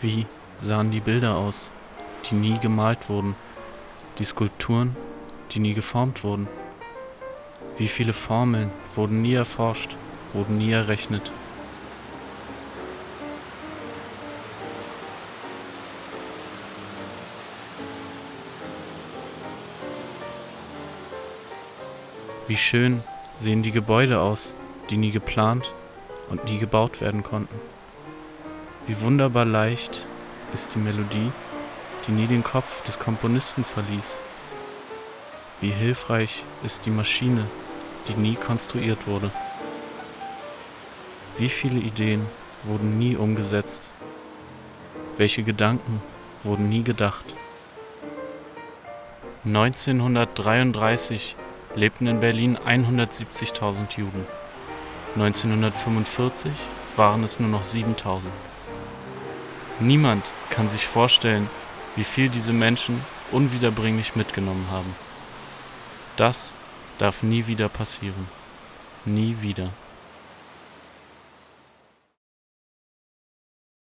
Wie sahen die Bilder aus, die nie gemalt wurden, die Skulpturen, die nie geformt wurden? Wie viele Formeln wurden nie erforscht, wurden nie errechnet? Wie schön sehen die Gebäude aus, die nie geplant und nie gebaut werden konnten. Wie wunderbar leicht ist die Melodie, die nie den Kopf des Komponisten verließ. Wie hilfreich ist die Maschine, die nie konstruiert wurde. Wie viele Ideen wurden nie umgesetzt? Welche Gedanken wurden nie gedacht? 1933 lebten in Berlin 170.000 Juden. 1945 waren es nur noch 7.000. Niemand kann sich vorstellen, wie viel diese Menschen unwiederbringlich mitgenommen haben. Das darf nie wieder passieren. Nie wieder.